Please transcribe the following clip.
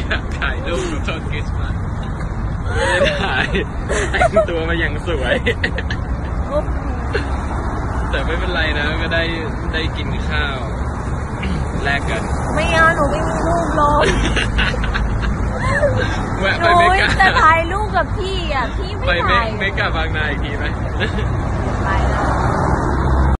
อยากถ่ายรูปกับต้นคริสต์มาสไม่ได้ถ่ายแต่งตัวมาอย่างสวย แต่ไม่เป็นไรนะ ก็ได้ได้กินข้าว แลกกัน ไม่เอาหนูไม่มีรูปลงแวะหไปนูเมกาจะถ่ายรูปกับพี่อะ พี่ไปไม่เมถ่าย เมกาบางนาอีกทีไหมไปแล้ว